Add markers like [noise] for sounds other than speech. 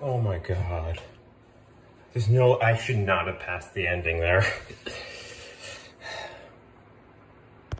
Oh my god. There's no, I should not have passed the ending there. [laughs]